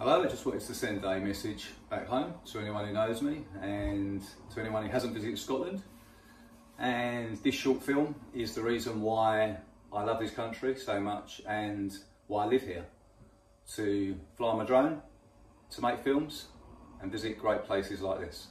Hello, I just wanted to send a message back home to anyone who knows me and to anyone who hasn't visited Scotland. And this short film is the reason why I love this country so much and why I live here. To fly my drone, to make films and visit great places like this.